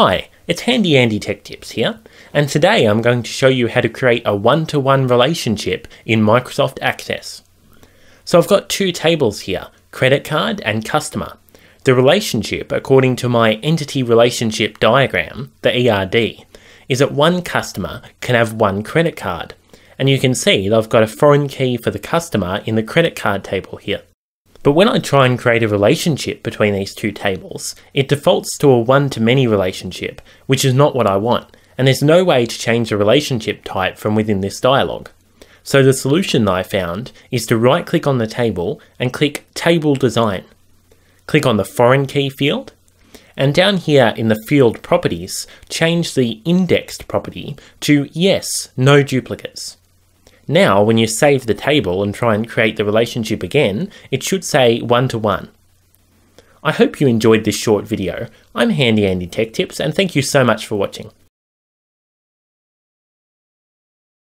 Hi, it's Handy Andy Tech Tips here, and today I'm going to show you how to create a one-to-one relationship in Microsoft Access. So I've got two tables here, credit card and customer. The relationship, according to my entity relationship diagram, the ERD, is that one customer can have one credit card. And you can see that I've got a foreign key for the customer in the credit card table here. But when I try and create a relationship between these two tables, it defaults to a one-to-many relationship, which is not what I want, and there's no way to change the relationship type from within this dialog. So the solution that I found is to right click on the table and click Table Design. Click on the foreign key field, and down here in the field properties, change the indexed property to yes, no duplicates. Now, when you save the table and try and create the relationship again, it should say one-to-one. I hope you enjoyed this short video. I'm Handy Andy Tech Tips and thank you so much for watching.